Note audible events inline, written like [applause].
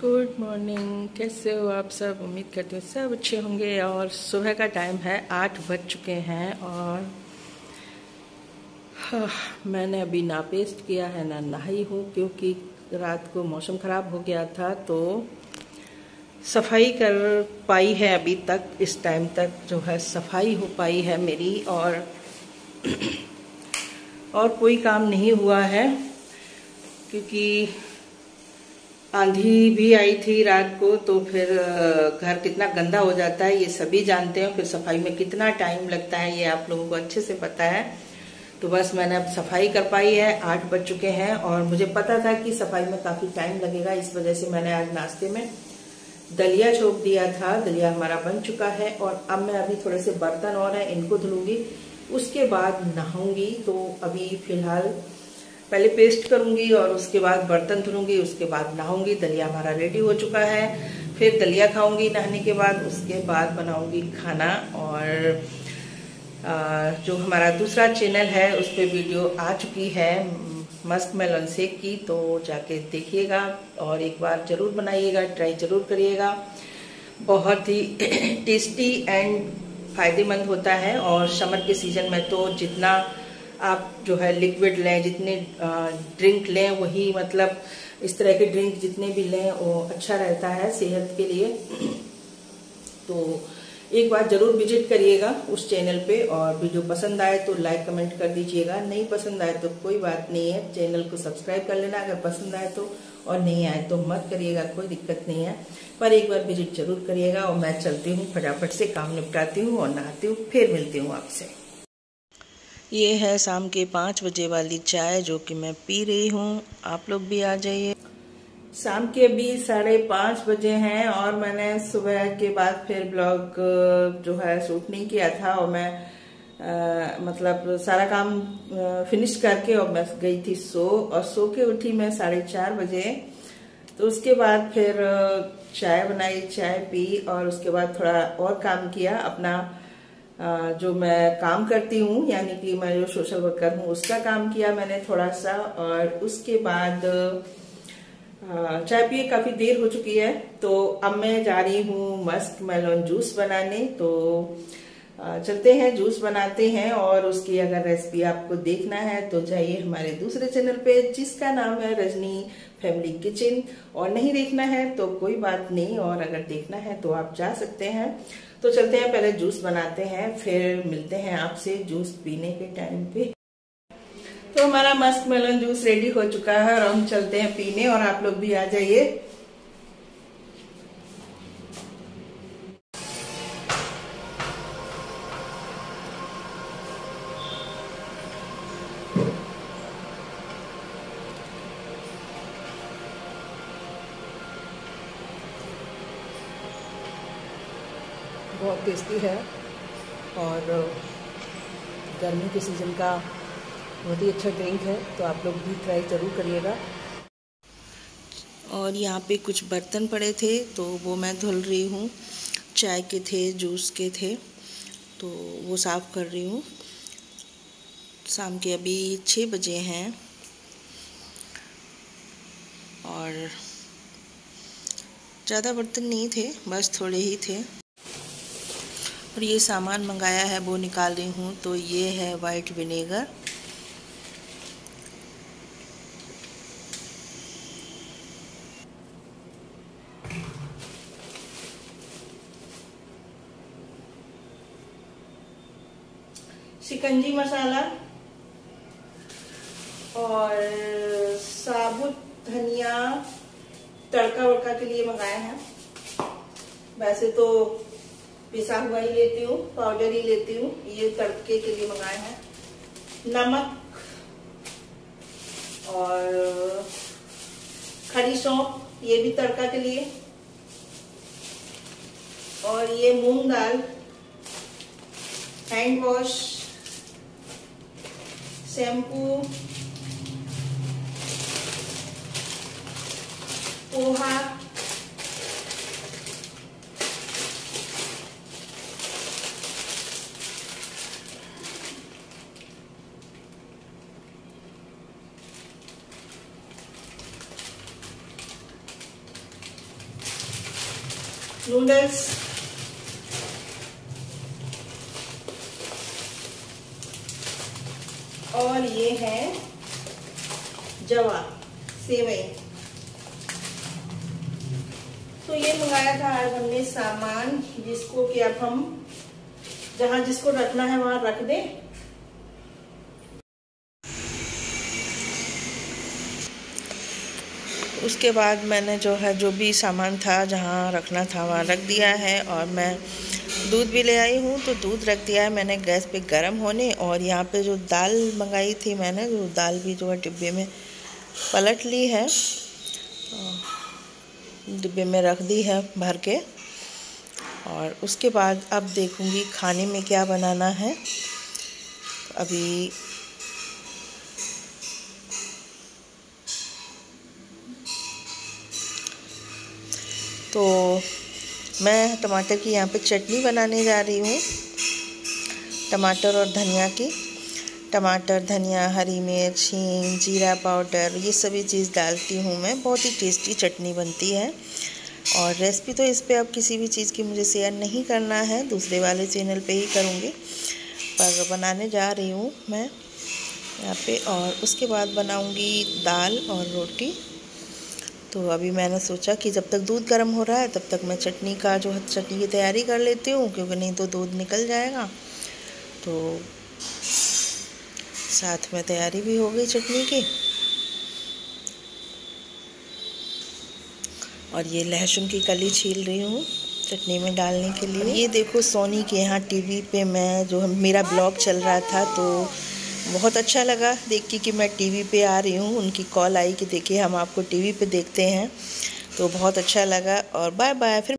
Good morning कैसे हो आप सब? उम्मीद करती हूँ सब अच्छे होंगे और सुबह का टाइम है आठ बज चुके हैं और हाँ, मैंने अभी ना पेस्ट किया है ना नहाई हूँ क्योंकि रात को मौसम ख़राब हो गया था तो सफ़ाई कर पाई है अभी तक। इस टाइम तक जो है सफ़ाई हो पाई है मेरी और और कोई काम नहीं हुआ है क्योंकि आंधी भी आई थी रात को तो फिर घर कितना गंदा हो जाता है, ये सभी जानते हैं, फिर सफ़ाई में कितना टाइम लगता है, ये आप लोगों को अच्छे से पता है। तो बस मैंने अब सफ़ाई कर पाई है, आठ बज चुके हैं, और मुझे पता था कि सफ़ाई में काफ़ी टाइम लगेगा, इस वजह से मैंने आज नाश्ते में दलिया छोप दिया था, दलिया हमारा बन चुका है, और अब मैं अभी थोड़े से बर्तन और हैं, इनको धुलूँगी, उसके बाद नहाऊँगी तो अभी फ़िलहाल पहले पेस्ट करूँगी और उसके बाद बर्तन धुलूँगी, उसके बाद नहाऊँगी, दलिया हमारा रेडी हो चुका है। फिर दलिया खाऊँगी नहाने के बाद, उसके बाद बनाऊँगी खाना और जो हमारा दूसरा चैनल है, उस पर वीडियो आ चुकी है, मस्क मेलन सेक की तो जाके देखिएगा और एक बार ज़रूर बनाइएगा ट्राई ज़रूर करिएगा। बहुत ही [clears throat] टेस्टी एंड फ़ायदेमंद होता है और समर के सीज़न में तो जितना आप जो है लिक्विड लें, जितने ड्रिंक लें, वही मतलब इस तरह के ड्रिंक जितने भी लें, वो अच्छा रहता है सेहत के लिए। [clears throat] तो एक बार ज़रूर विज़िट करिएगा उस चैनल पे और वीडियो पसंद आए तो लाइक कमेंट कर दीजिएगा। नहीं पसंद आए तो कोई बात नहीं है। चैनल को सब्सक्राइब कर लेना अगर पसंद आए तो और नहीं आए तो मत करिएगा, कोई दिक्कत नहीं है। पर एक बार विज़िट ज़रूर करिएगा और मैं चलती हूँ फटाफट से, काम निपटाती हूँ और नहाती हूँ। फिर मिलती हूँ आपसे। ये है शाम के पाँच बजे वाली चाय जो कि मैं पी रही हूँ। आप लोग भी आ जाइए। शाम के अभी साढ़े पाँच बजे हैं और मैंने सुबह के बाद फिर ब्लॉग जो है शूट नहीं किया था और मैं आ, मतलब सारा काम फिनिश करके और मैं गई थी सो और सो के उठी मैं साढ़े चार बजे। तो उसके बाद फिर चाय बनाई चाय पी और उसके बाद थोड़ा और काम किया अपना जो मैं काम करती हूँ, यानी कि मैं जो सोशल वर्कर हूँ, उसका काम किया मैंने थोड़ा सा और उसके बाद चाय पिए काफ़ी देर हो चुकी है तो अब मैं जा रही हूँ मस्क मेलोन जूस बनाने तो चलते हैं जूस बनाते हैं और उसकी अगर रेसिपी आपको देखना है तो जाइए हमारे दूसरे चैनल पे, जिसका नाम है रजनी फैमिली किचन और नहीं देखना है तो कोई बात नहीं, और अगर देखना है तो आप जा सकते हैं। तो चलते हैं, पहले जूस बनाते हैं, फिर मिलते हैं आपसे जूस पीने के टाइम पे। तो हमारा मस्क मेलन जूस रेडी हो चुका है और हम चलते हैं पीने और आप लोग भी आ जाइए। बहुत टेस्टी है और गर्मी के सीज़न का बहुत ही अच्छा ड्रिंक है तो आप लोग भी ट्राई ज़रूर करिएगा। और यहाँ पे कुछ बर्तन पड़े थे तो वो मैं धुल रही हूँ। चाय के थे, जूस के थे तो वो साफ़ कर रही हूँ। शाम के अभी छः बजे हैं। और, ज़्यादा बर्तन नहीं थे, बस थोड़े ही थे। और ये सामान मंगाया है, वो निकाल रही हूँ तो ये है वाइट विनेगर शिकंजी मसाला और साबुत धनिया तड़का वड़का के लिए मंगाया है। वैसे तो पिसा हुआ ही लेती हूँ पाउडर ही लेती हूँ, ये तड़के के लिए मंगाए हैं। नमक और खड़ी सौंप ये भी तड़का के लिए। और ये मूंग दाल hand wash shampoo poha noodles और ये है जवा, सेवई। तो ये मंगाया था आज हमने सामान जिसको कि अब हम जहाँ जिसको रखना है वहाँ रख दें। उसके बाद मैंने जो है, जो भी सामान था, जहाँ रखना था, वहाँ रख दिया है और मैं दूध भी ले आई हूँ। तो दूध रख दिया है मैंने गैस पे गरम होने और यहाँ पे जो दाल मंगाई थी मैंने जो दाल भी जो है डिब्बे में पलट ली है। डिब्बे में रख दी है भर के और उसके बाद अब देखूँगी खाने में क्या बनाना है। अभी तो मैं टमाटर की यहाँ पे चटनी बनाने जा रही हूँ। टमाटर और धनिया की। टमाटर, धनिया, हरी मिर्च, हींग, जीरा पाउडर, ये सभी चीज़ डालती हूँ मैं। बहुत ही टेस्टी चटनी बनती है। और रेसिपी तो इस पर अब किसी भी चीज़ की मुझे शेयर नहीं करना है। दूसरे वाले चैनल पे ही करूँगी। पर बनाने जा रही हूँ मैं यहाँ पे। और उसके बाद बनाऊँगी दाल और रोटी। तो अभी मैंने सोचा कि जब तक दूध गर्म हो रहा है, तब तक मैं चटनी का जो है चटनी की तैयारी कर लेती हूँ, क्योंकि नहीं तो दूध निकल जाएगा। तो साथ में तैयारी भी हो गई चटनी की। और ये लहसुन की कली छील रही हूँ चटनी में डालने के लिए। ये देखो, सोनी के यहाँ टीवी पे मैं जो मेरा ब्लॉग चल रहा था तो बहुत अच्छा लगा देख के कि मैं टीवी पे आ रही हूँ, उनकी कॉल आई कि देखिए हम आपको टीवी पे देखते हैं। तो बहुत अच्छा लगा और बाय बाय फिर